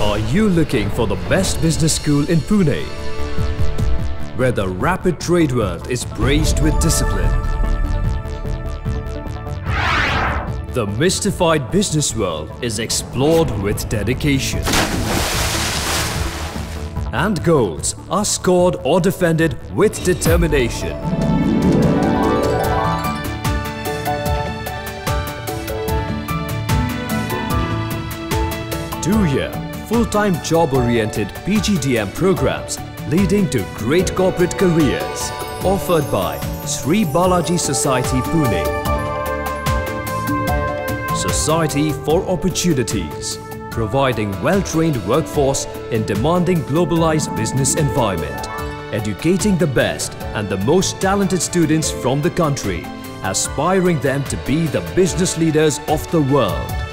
Are you looking for the best business school in Pune? Where the rapid trade world is braced with discipline. The mystified business world is explored with dedication. And goals are scored or defended with determination. Two-year, full-time job-oriented PGDM programs leading to great corporate careers offered by Sri Balaji Society Pune. Society for Opportunities providing well-trained workforce in demanding globalized business environment, educating the best and the most talented students from the country, aspiring them to be the business leaders of the world.